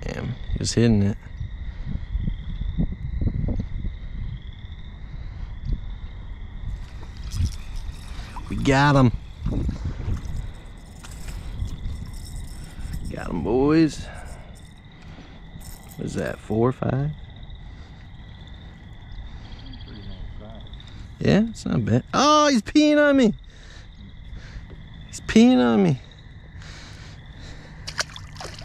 Damn, he was hitting it. We got him. Got him, boys. What is that, four or five? Yeah, it's not bad. Oh, he's peeing on me. He's peeing on me.